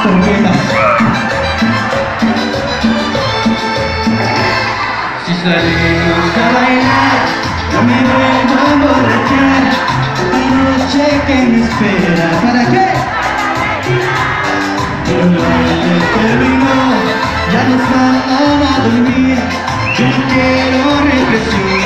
Si salimos a bailar, no me vuelvo a emborrachar. Noche que me espera. ¿Para qué? Terminó, ya nos van a dormir. Yo quiero regresión.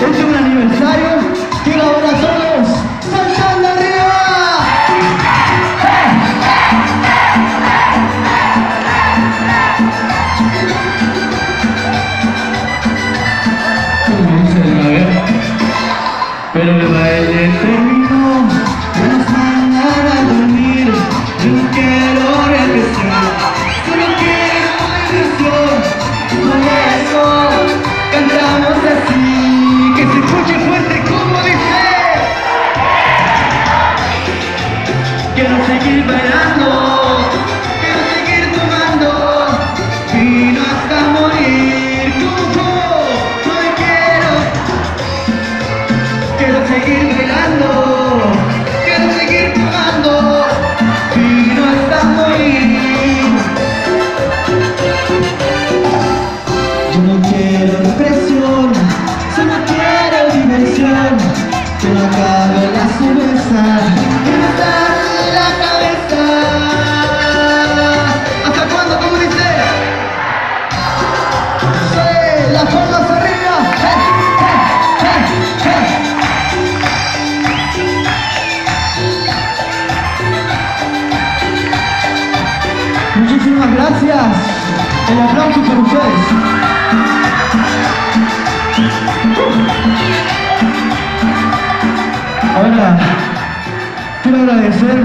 Es un aniversario que ahora solos saltando arriba. Pero me baile Muchísimas gracias. El aplauso para ustedes. Hola. Quiero agradecer